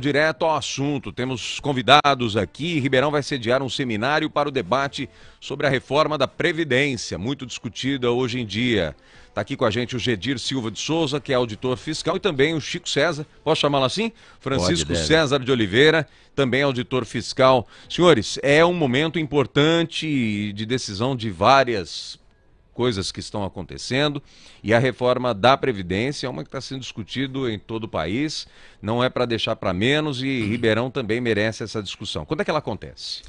Vamos direto ao assunto. Temos convidados aqui. Ribeirão vai sediar um seminário para o debate sobre a reforma da Previdência, muito discutida hoje em dia. Está aqui com a gente o Gedir Silva de Souza, que é auditor fiscal, e também o Chico César, posso chamá-lo assim? Francisco Pode, César de Oliveira, também auditor fiscal. Senhores, é um momento importante de decisão de várias coisas que estão acontecendo e a reforma da Previdência é uma que está sendo discutido em todo o país, não é para deixar para menos e Ribeirão também merece essa discussão. Quando é que ela acontece?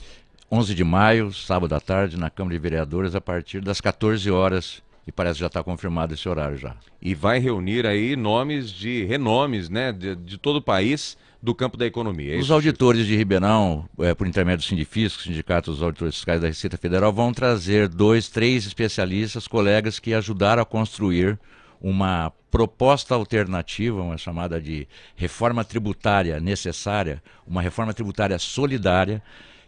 11 de maio, sábado à tarde, na Câmara de Vereadores, a partir das 14 horas e parece que já está confirmado esse horário já. E vai reunir aí nomes de renomes, né, de, de todo o país do campo da economia. É Os auditores de Ribeirão, é, por intermédio do Sindifisco, Sindicato dos Auditores Fiscais da Receita Federal, vão trazer dois, três especialistas, colegas que ajudaram a construir uma proposta alternativa, uma chamada de reforma tributária necessária, uma reforma tributária solidária,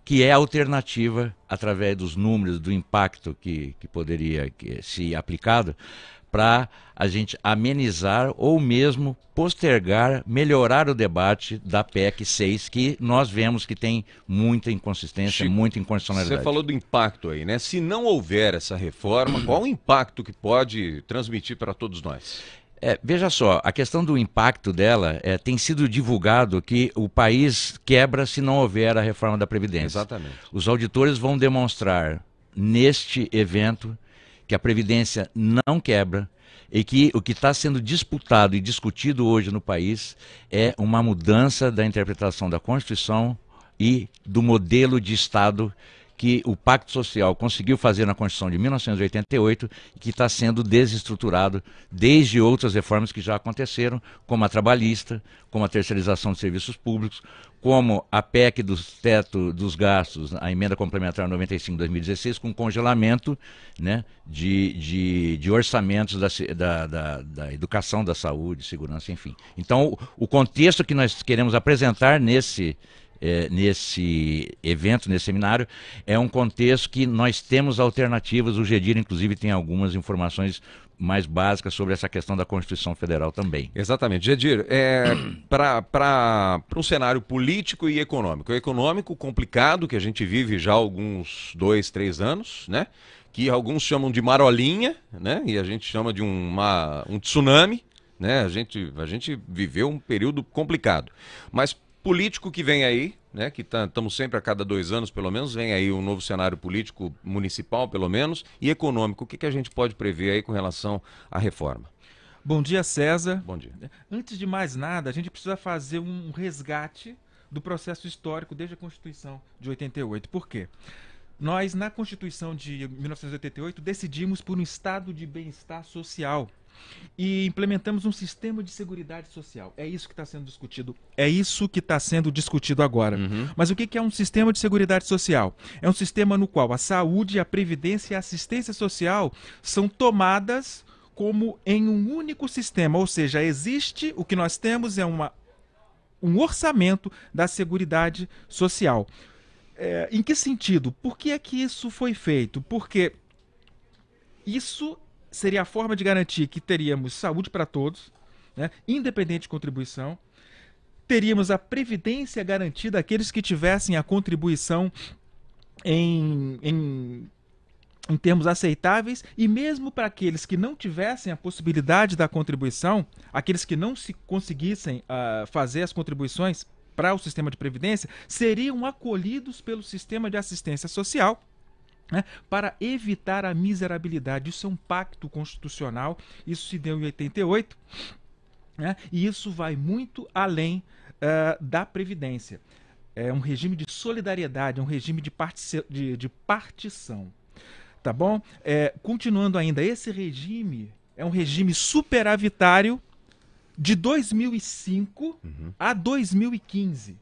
que é alternativa, através dos números, do impacto que, que poderia que, se aplicado, para a gente amenizar ou mesmo postergar, melhorar o debate da PEC 6, que nós vemos que tem muita inconsistência, Chico, muita inconstitucionalidade. Você falou do impacto aí, né? Se não houver essa reforma, qual o impacto que pode transmitir para todos nós? É, veja só, a questão do impacto dela é, tem sido divulgado que o país quebra se não houver a reforma da Previdência. Exatamente. Os auditores vão demonstrar neste evento que a Previdência não quebra e que o que está sendo disputado e discutido hoje no país é uma mudança da interpretação da Constituição e do modelo de Estado que o Pacto Social conseguiu fazer na Constituição de 1988 e que está sendo desestruturado desde outras reformas que já aconteceram, como a trabalhista, como a terceirização de serviços públicos, como a PEC do teto dos gastos, a emenda complementar 95-2016, com congelamento né, de, de, de orçamentos da, da, da, da, educação, da saúde, segurança, enfim. Então, o, o contexto que nós queremos apresentar nesse, é, nesse evento, nesse seminário, é um contexto que nós temos alternativas. O GEDIR, inclusive, tem algumas informações mais básicas sobre essa questão da Constituição Federal também. Exatamente. Gedir, é, para um cenário político e econômico. O econômico complicado, que a gente vive já há alguns dois, três anos, né? que alguns chamam de marolinha, né? e a gente chama de uma, um tsunami. Né? A, gente, a gente viveu um período complicado. Mas político que vem aí, né, que estamos tá, sempre a cada dois anos, pelo menos, vem aí um novo cenário político municipal, pelo menos, e econômico. O que, que a gente pode prever aí com relação à reforma? Bom dia, César. Bom dia. Antes de mais nada, a gente precisa fazer um resgate do processo histórico desde a Constituição de 88. Por quê? Nós, na Constituição de 1988, decidimos por um estado de bem-estar social e implementamos um sistema de seguridade social. É isso que está sendo discutido. É isso que está sendo discutido agora. Uhum. Mas o que é um sistema de seguridade social? É um sistema no qual a saúde, a previdência e a assistência social são tomadas como em um único sistema. Ou seja, existe o que nós temos é uma, um orçamento da seguridade social. É, em que sentido? Por que é que isso foi feito? Porque isso seria a forma de garantir que teríamos saúde para todos, né, independente de contribuição, teríamos a previdência garantida àqueles que tivessem a contribuição em, em, em termos aceitáveis e mesmo para aqueles que não tivessem a possibilidade da contribuição, aqueles que não se conseguissem uh, fazer as contribuições para o sistema de previdência, seriam acolhidos pelo sistema de assistência social né, para evitar a miserabilidade. Isso é um pacto constitucional, isso se deu em 88, né, e isso vai muito além uh, da Previdência. É um regime de solidariedade, é um regime de, parti de, de partição. Tá bom? É, continuando ainda, esse regime é um regime superavitário de 2005 uhum. a 2015.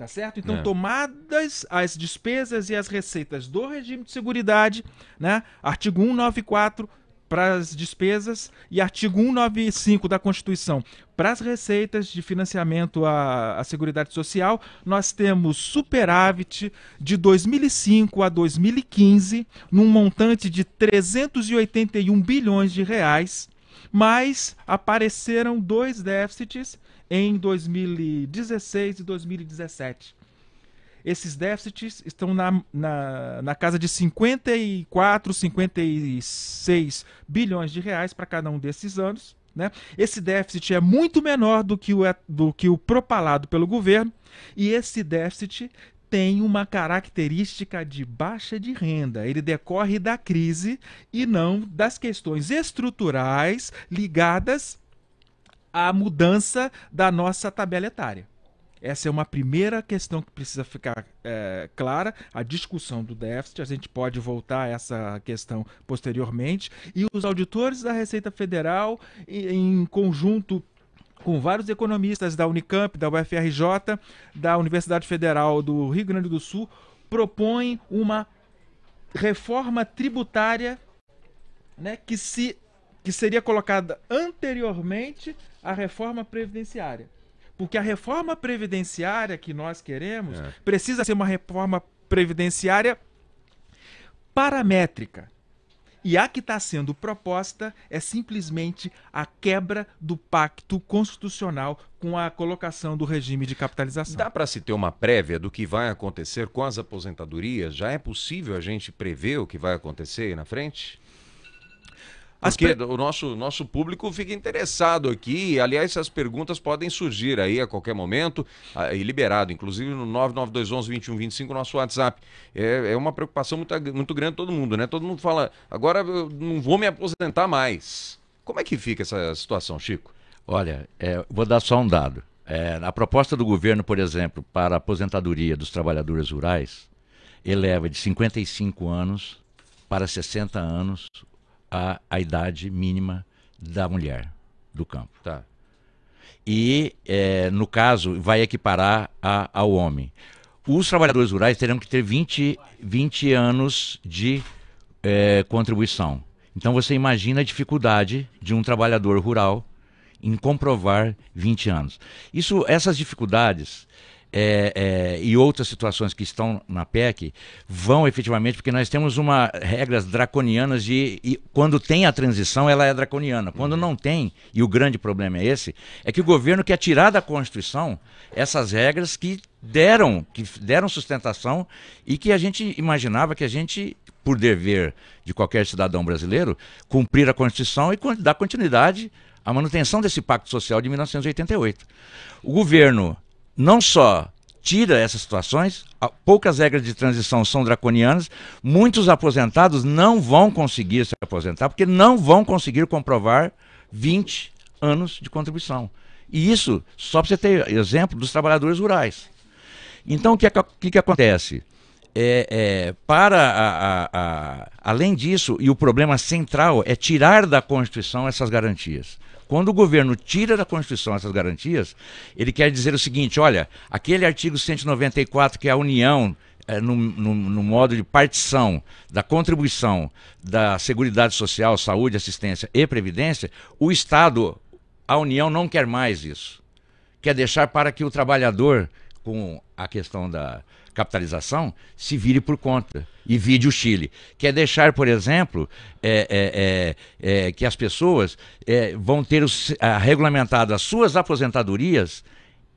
Tá certo? Então, é. tomadas as despesas e as receitas do regime de seguridade, né? Artigo 194 para as despesas e artigo 195 da Constituição para as receitas de financiamento à, à Seguridade Social, nós temos superávit de 2005 a 2015 num montante de 381 bilhões de reais mas apareceram dois déficits em 2016 e 2017. Esses déficits estão na, na, na casa de 54, 56 bilhões de reais para cada um desses anos. Né? Esse déficit é muito menor do que, o, do que o propalado pelo governo, e esse déficit tem uma característica de baixa de renda. Ele decorre da crise e não das questões estruturais ligadas à mudança da nossa tabela etária. Essa é uma primeira questão que precisa ficar é, clara. A discussão do déficit, a gente pode voltar a essa questão posteriormente. E os auditores da Receita Federal, em conjunto com vários economistas da Unicamp, da UFRJ, da Universidade Federal do Rio Grande do Sul, propõem uma reforma tributária né, que, se, que seria colocada anteriormente à reforma previdenciária. Porque a reforma previdenciária que nós queremos é. precisa ser uma reforma previdenciária paramétrica. E a que está sendo proposta é simplesmente a quebra do pacto constitucional com a colocação do regime de capitalização. Dá para se ter uma prévia do que vai acontecer com as aposentadorias? Já é possível a gente prever o que vai acontecer aí na frente? Porque pre... o nosso, nosso público fica interessado aqui. Aliás, essas perguntas podem surgir aí a qualquer momento ah, e liberado, inclusive no 99211-2125, nosso WhatsApp. É, é uma preocupação muito, muito grande todo mundo, né? Todo mundo fala, agora eu não vou me aposentar mais. Como é que fica essa situação, Chico? Olha, é, vou dar só um dado. É, a proposta do governo, por exemplo, para a aposentadoria dos trabalhadores rurais, eleva de 55 anos para 60 anos a, a idade mínima da mulher do campo. Tá. E, é, no caso, vai equiparar a, ao homem. Os trabalhadores rurais terão que ter 20, 20 anos de é, contribuição. Então você imagina a dificuldade de um trabalhador rural em comprovar 20 anos. Isso, essas dificuldades é, é, e outras situações que estão na PEC vão efetivamente, porque nós temos uma regras draconianas de e quando tem a transição ela é draconiana. Quando não tem, e o grande problema é esse, é que o governo quer tirar da Constituição essas regras que deram, que deram sustentação e que a gente imaginava que a gente, por dever de qualquer cidadão brasileiro, cumprir a Constituição e dar continuidade à manutenção desse pacto social de 1988. O governo não só tira essas situações, poucas regras de transição são draconianas, muitos aposentados não vão conseguir se aposentar porque não vão conseguir comprovar 20 anos de contribuição. E isso, só para você ter exemplo, dos trabalhadores rurais. Então, o que, é que, que acontece? É, é, para a, a, a, além disso, e o problema central é tirar da Constituição essas garantias. Quando o governo tira da Constituição essas garantias, ele quer dizer o seguinte: olha, aquele artigo 194 que é a União é, no, no, no, modo de partição da contribuição da Seguridade Social, Saúde, Assistência e Previdência, o Estado, a União não quer mais isso. Quer deixar para que o trabalhador, com a questão da capitalização, se vire por conta e vide o Chile. Quer deixar, por exemplo, é, é, é, é que as pessoas é, vão ter os, a, regulamentado as suas aposentadorias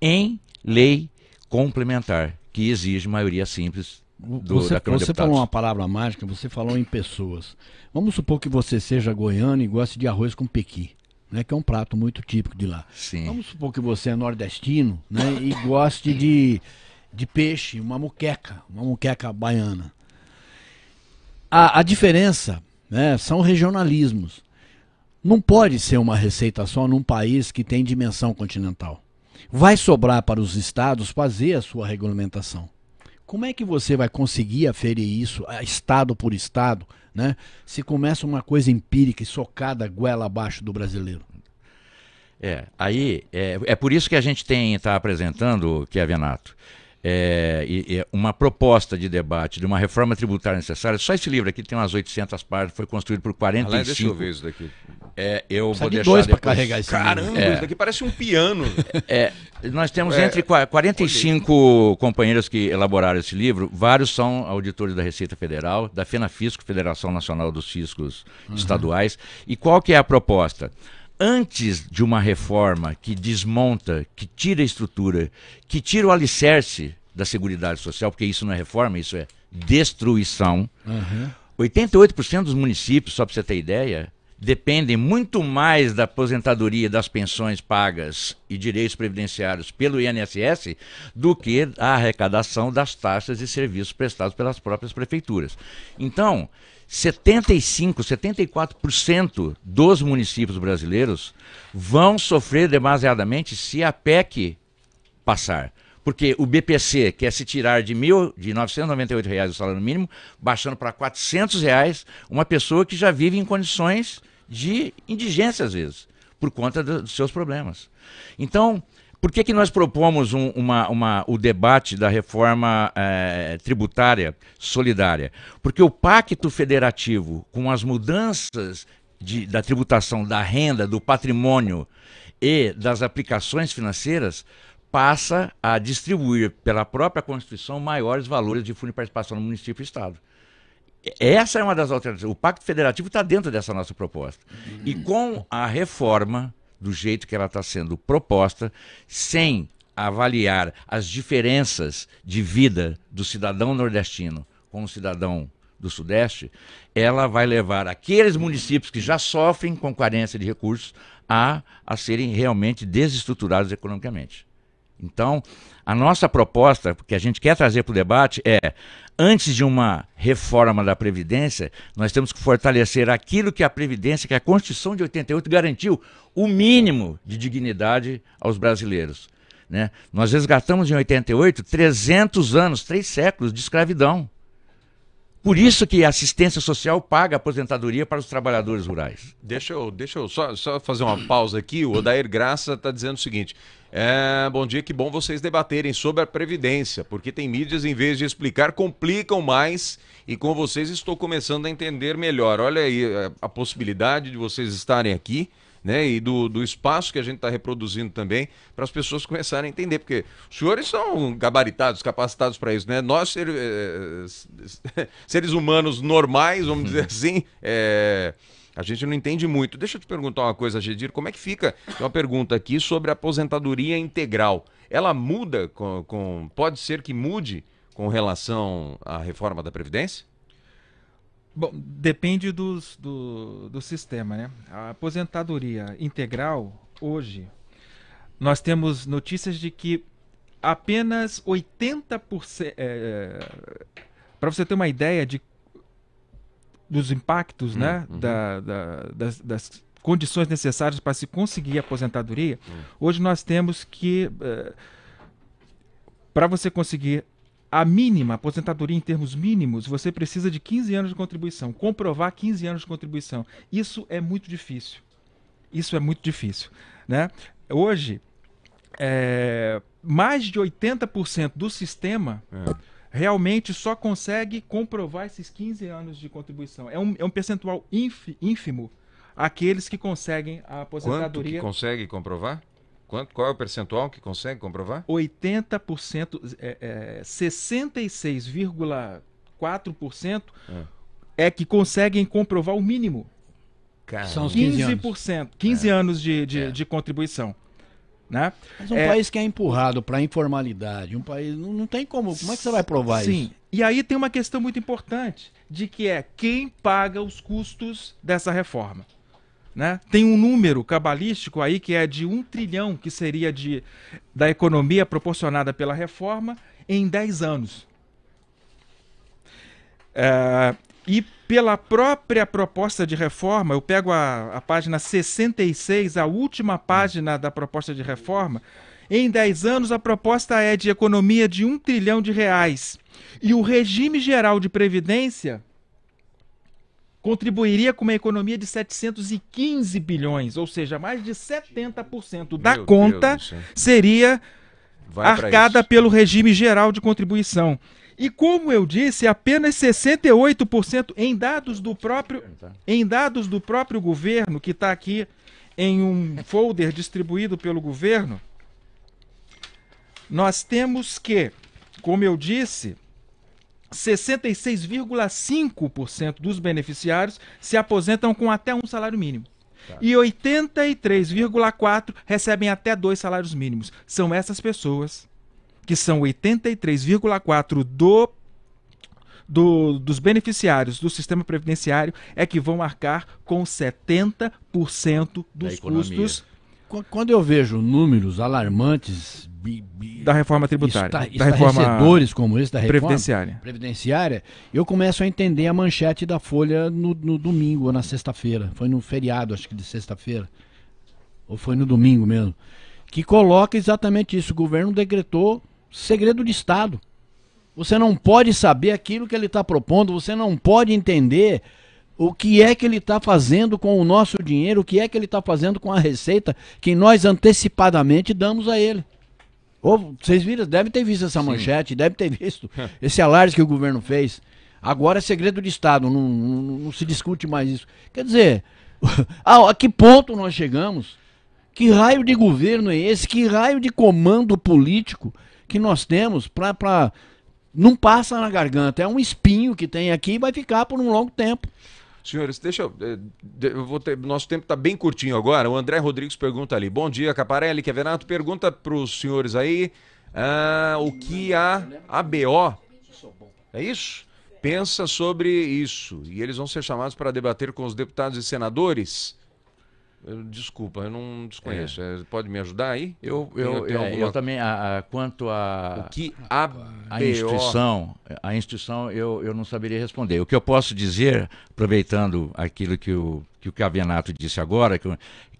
em lei complementar, que exige maioria simples do, você, você falou uma palavra mágica, você falou em pessoas. Vamos supor que você seja goiano e goste de arroz com pequi. Né, que é um prato muito típico de lá. Sim. Vamos supor que você é nordestino né, e goste de, de peixe, uma muqueca, uma muqueca baiana. A, a diferença né, são regionalismos. Não pode ser uma receita só num país que tem dimensão continental. Vai sobrar para os estados fazer a sua regulamentação. Como é que você vai conseguir aferir isso, estado por estado, né? Se começa uma coisa empírica e socada goela abaixo do brasileiro? É, aí é, é por isso que a gente tem está apresentando, Kevin Nato, é, e, e uma proposta de debate de uma reforma tributária necessária. Só esse livro aqui tem umas 800 páginas, foi construído por 45... Alain, deixa eu ver isso daqui. É, eu Precisa vou de deixar dois para carregar esse Caramba, livro. É. isso daqui parece um piano. É, nós temos É, entre qua- 45 companheiros que elaboraram esse livro, vários são auditores da Receita Federal, da FENAFISCO, Federação Nacional dos Fiscos Estaduais. E qual que é a proposta? Antes de uma reforma que desmonta, que tira a estrutura, que tira o alicerce da Seguridade Social, porque isso não é reforma, isso é destruição, 88% dos municípios, só para você ter ideia, dependem muito mais da aposentadoria, das pensões pagas e direitos previdenciários pelo INSS do que a arrecadação das taxas e serviços prestados pelas próprias prefeituras. Então, 75, 74% dos municípios brasileiros vão sofrer demasiadamente se a PEC passar. Porque o BPC quer se tirar de, mil, de 998 reais o salário mínimo, baixando para 400 reais, uma pessoa que já vive em condições de indigência, às vezes, por conta do- dos seus problemas. Então, por que, que nós propomos um- uma- uma- o debate da reforma eh, tributária solidária? Porque o pacto federativo, com as mudanças de- da tributação da renda, do patrimônio e das aplicações financeiras, passa a distribuir pela própria Constituição maiores valores de fundo de participação no município e Estado. Essa é uma das alternativas. O Pacto Federativo está dentro dessa nossa proposta. E com a reforma, do jeito que ela está sendo proposta, sem avaliar as diferenças de vida do cidadão nordestino com o cidadão do Sudeste, ela vai levar aqueles municípios que já sofrem com carência de recursos a, a serem realmente desestruturados economicamente. Então, a nossa proposta, que a gente quer trazer para o debate, é: antes de uma reforma da Previdência, nós temos que fortalecer aquilo que a Previdência, que a Constituição de 88 garantiu, o mínimo de dignidade aos brasileiros. Né? Nós resgatamos em 88 300 anos, três séculos de escravidão. Por isso que a assistência social paga aposentadoria para os trabalhadores rurais. Deixa eu, deixa eu só, só fazer uma pausa aqui. O Odair Graça está dizendo o seguinte: é, bom dia, que bom vocês debaterem sobre a Previdência, porque tem mídias, em vez de explicar, complicam mais. E com vocês estou começando a entender melhor. Olha aí a, a possibilidade de vocês estarem aqui. Né, e do, do espaço que a gente está reproduzindo também, para as pessoas começarem a entender, porque os senhores são gabaritados, capacitados para isso, né? Nós, ser- eh, seres humanos normais, vamos dizer assim, eh, a gente não entende muito. Deixa eu te perguntar uma coisa, Gedir, como é que fica? Tem uma pergunta aqui sobre a aposentadoria integral. Ela muda com, com- pode ser que mude com relação à reforma da Previdência? Bom, depende dos, do, do sistema, né? A aposentadoria integral, hoje, nós temos notícias de que apenas 80%. Para você ter uma ideia de, dos impactos, né? uhum. Da, da- das, das condições necessárias para se conseguir a aposentadoria, hoje nós temos que. para você conseguir a mínima aposentadoria em termos mínimos, você precisa de 15 anos de contribuição, comprovar 15 anos de contribuição. Isso é muito difícil. Isso é muito difícil, né? Hoje, é, mais de 80% do sistema É. realmente só consegue comprovar esses 15 anos de contribuição. É um, é um percentual ínfi- ínfimo aqueles que conseguem a Quanto que aposentadoria. consegue comprovar? Quanto, qual é o percentual que consegue comprovar? 80%, é, é, 66,4% É. é que conseguem comprovar o mínimo. São os 15 anos. 15%, 15 anos de, de, de contribuição. Né? Mas um É. país que é empurrado para informalidade, um país não, não tem como. Como é que você vai provar Sim. isso? E aí tem uma questão muito importante, de que é quem paga os custos dessa reforma. Né? Tem um número cabalístico aí que é de um trilhão, que seria de, da economia proporcionada pela reforma em 10 anos. É, e pela própria proposta de reforma, eu pego a, a página 66, a última página da proposta de reforma. Em 10 anos, a proposta é de economia de 1 trilhão de reais. E o regime geral de previdência contribuiria com uma economia de 715 bilhões, ou seja, mais de 70% da Meu conta seria Vai arcada pelo regime geral de contribuição. E como eu disse, apenas 68% em dados do próprio em dados do próprio governo que está aqui em um folder distribuído pelo governo, nós temos que, como eu disse, 66,5% dos beneficiários se aposentam com até um salário mínimo. E 83,4% recebem até dois salários mínimos. São essas pessoas que são 83,4% do, do, dos beneficiários do sistema previdenciário é que vão marcar com 70% dos custos Quando eu vejo números alarmantes bi- bi- da reforma tributária, esta- da reforma como esse da reforma previdenciária. previdenciária, eu começo a entender a manchete da Folha no, no domingo ou na sexta-feira. Foi no feriado, acho que de sexta-feira. Ou foi no domingo mesmo. Que coloca exatamente isso. O governo decretou segredo de Estado. Você não pode saber aquilo que ele está propondo, você não pode entender o que é que ele está fazendo com o nosso dinheiro, o que é que ele está fazendo com a receita que nós antecipadamente damos a ele. Ô, vocês viram, devem ter visto essa manchete, devem ter visto esse alarde que o governo fez. Agora é segredo de Estado, não, não- não se discute mais isso. Quer dizer, a, a que ponto nós chegamos? Que raio de governo é esse? Que raio de comando político que nós temos para. Não passa na garganta, é um espinho que tem aqui e vai ficar por um longo tempo. Senhores, deixa eu. eh, eu vou ter- nosso tempo está bem curtinho agora. O André Rodrigues pergunta ali. Bom dia, Caparelli. Kevenato pergunta para os senhores aí ah, o que a ABO. É isso? Pensa sobre isso. E eles vão ser chamados para debater com os deputados e senadores. Eu- desculpa, eu não desconheço. Eh, Pode me ajudar aí? Eu, eu, é, alguma- eu também, a, a- quanto a, O que a a instituição, a instituição eu, eu não saberia responder. O que eu posso dizer, aproveitando aquilo que o, que o Cavenato disse agora, que,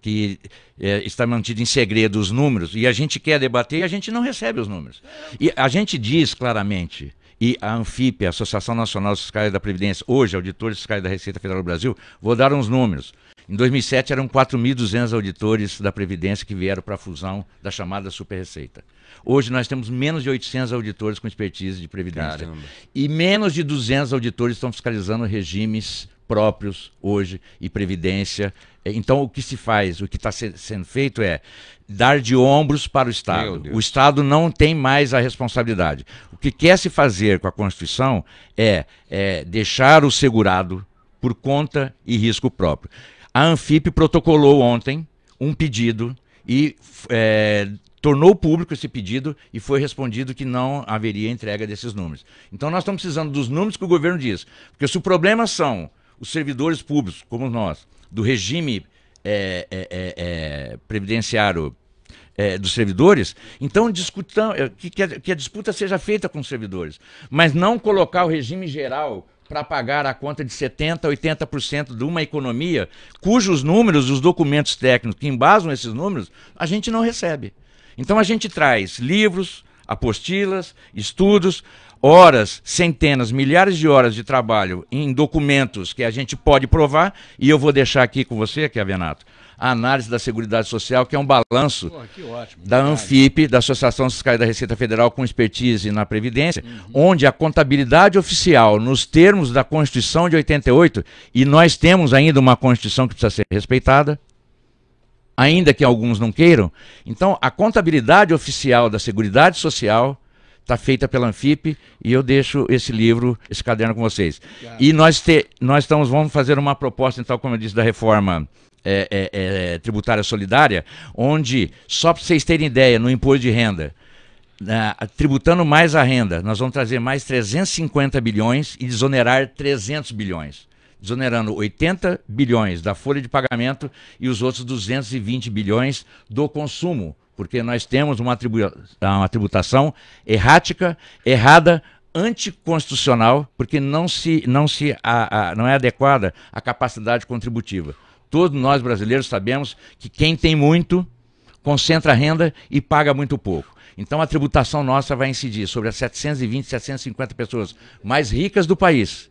que é, está mantido em segredo os números, e a gente quer debater e a gente não recebe os números. E a gente diz claramente, e a Anfip, a Associação Nacional dos Fiscais da Previdência, hoje, auditores fiscais da Receita Federal do Brasil, vou dar uns números. Em 2007 eram 4.200 auditores da Previdência que vieram para a fusão da chamada Super Receita. Hoje nós temos menos de 800 auditores com expertise de Previdência. Caramba. E menos de 200 auditores estão fiscalizando regimes próprios hoje e Previdência. Eh, Então, o que se faz, o que está sendo feito é dar de ombros para o Estado. O Estado não tem mais a responsabilidade. O que quer se fazer com a Constituição é, é deixar o segurado por conta e risco próprio. A Anfip protocolou ontem um pedido e é, tornou público esse pedido e foi respondido que não haveria entrega desses números. Então nós estamos precisando dos números que o governo diz. Porque se o problema são os servidores públicos, como nós, do regime é, é, é, é, previdenciário é, dos servidores, então discutam, é, que, que a, que a disputa seja feita com os servidores, mas não colocar o regime geral para pagar a conta de 70%, 80% de uma economia cujos números, os documentos técnicos que embasam esses números, a gente não recebe. Então a gente traz livros, apostilas, estudos, horas, centenas, milhares de horas de trabalho em documentos que a gente pode provar, e eu vou deixar aqui com você, que é a análise da Seguridade Social, que é um balanço que ótimo. da Anfip, da Associação dos Fiscais da Receita Federal com expertise na Previdência, onde a contabilidade oficial, nos termos da Constituição de 88, e nós temos ainda uma Constituição que precisa ser respeitada, ainda que alguns não queiram, então a contabilidade oficial da Seguridade Social está feita pela Anfip e eu deixo esse livro, esse caderno com vocês. E nós, te, nós estamos, vamos fazer uma proposta, então, como eu disse, da reforma é, é, é, tributária solidária, onde, só para vocês terem ideia, no imposto de renda, tributando mais a renda, nós vamos trazer mais 350 bilhões e desonerar 300 bilhões. Desonerando 80 bilhões da folha de pagamento e os outros 220 bilhões do consumo, porque nós temos uma, tribu- uma tributação errática, errada, anticonstitucional, porque não, se, não, se, a, a- não é adequada à capacidade contributiva. Todos nós brasileiros sabemos que quem tem muito concentra a renda e paga muito pouco. Então a tributação nossa vai incidir sobre as 720, 750 pessoas mais ricas do país.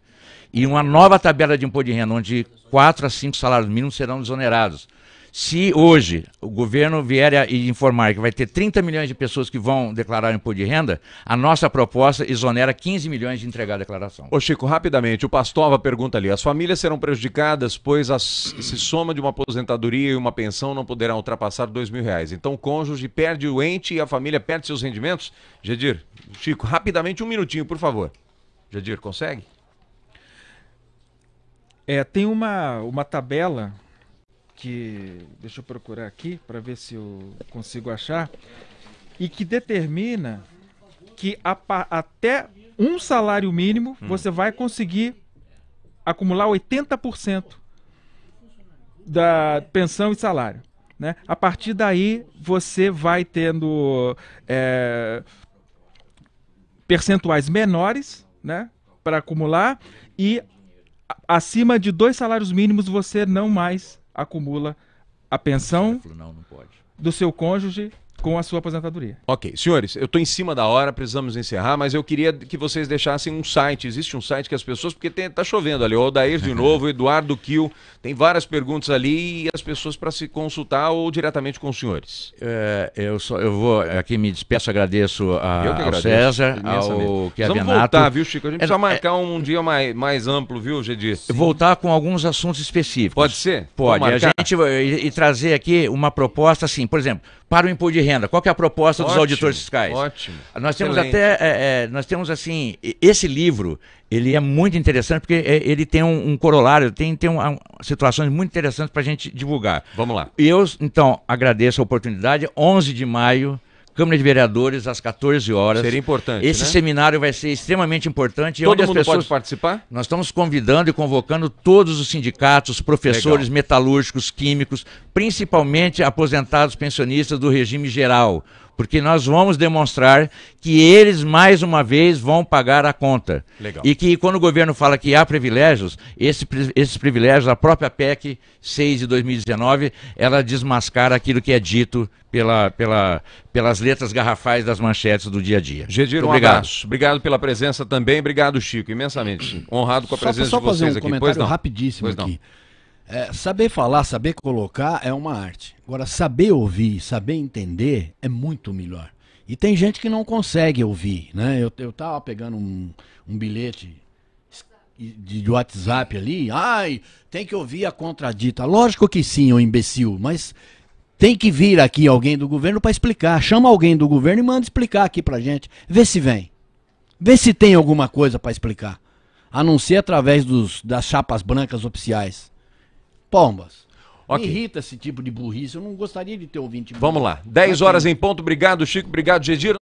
E uma nova tabela de imposto de renda, onde 4 a 5 salários mínimos serão desonerados. Se hoje o governo vier a informar que vai ter 30 milhões de pessoas que vão declarar imposto de renda, a nossa proposta exonera 15 milhões de entregar a declaração. Ô Chico, rapidamente, o Pastova pergunta ali, as famílias serão prejudicadas, pois as, se soma de uma aposentadoria e uma pensão não poderá ultrapassar dois mil reais. Então o cônjuge perde o ente e a família perde seus rendimentos? Gedir, Chico, rapidamente um minutinho, por favor. Gedir, consegue? É, tem uma, uma tabela que. Deixa eu procurar aqui para ver se eu consigo achar. E que determina que a, até um salário mínimo hum. você vai conseguir acumular 80% da pensão e salário. Né? A partir daí você vai tendo é, percentuais menores né, para acumular e acima de dois salários mínimos você não mais acumula a pensão do seu cônjuge com a sua aposentadoria. Ok, senhores, eu estou em cima da hora, precisamos encerrar, mas eu queria que vocês deixassem um site. Existe um site que as pessoas, porque tem, tá chovendo ali, o Odair de novo, o Eduardo Kiel, tem várias perguntas ali e as pessoas para se consultar ou diretamente com os senhores. É, eu só, eu vou aqui me despeço, agradeço a, agradeço, ao César, ao que Vamos voltar, viu, Chico? A gente é, precisa marcar é, um dia mais, mais amplo, viu, Gedir? Voltar com alguns assuntos específicos. Pode ser? Pode. A gente e, e trazer aqui uma proposta assim, por exemplo, para o imposto de renda. Qual é a proposta ótimo, dos auditores fiscais? Ótimo. Nós temos Excelente. até, é, é, nós temos assim, esse livro, ele é muito interessante porque é, ele tem um, um corolário, tem, tem um, um, situações muito interessantes para a gente divulgar. Vamos lá. Eu, então, agradeço a oportunidade. 11 de maio, Câmara de Vereadores às 14 horas. Seria importante. Esse né? seminário vai ser extremamente importante. Todo mundo pessoas... pode participar? Nós estamos convidando e convocando todos os sindicatos, professores, Legal. metalúrgicos, químicos, principalmente aposentados pensionistas do regime geral porque nós vamos demonstrar que eles, mais uma vez, vão pagar a conta. Legal. E que quando o governo fala que há privilégios, esse, esses privilégios, a própria PEC 6 de 2019, ela desmascara aquilo que é dito pela, pela, pelas letras garrafais das manchetes do dia a dia. Gedir, um obrigado. abraço. Obrigado pela presença também. Obrigado, Chico, imensamente. Honrado com a presença só, só de vocês fazer um aqui. Comentário rapidíssimo pois aqui. Não. É, saber falar, saber colocar é uma arte. Agora, saber ouvir, saber entender é muito melhor. E tem gente que não consegue ouvir, né? Eu, eu tava pegando um, um bilhete de, de WhatsApp ali, ai, tem que ouvir a contradita. Lógico que sim, ô imbecil, mas tem que vir aqui alguém do governo para explicar. Chama alguém do governo e manda explicar aqui pra gente. Vê se vem. Vê se tem alguma coisa para explicar. A não ser através dos, das chapas brancas oficiais. Pombas. Okay. Me irrita esse tipo de burrice. Eu não gostaria de ter ouvinte. Vamos lá. 10 horas em ponto. Obrigado, Chico. Obrigado, Gedir.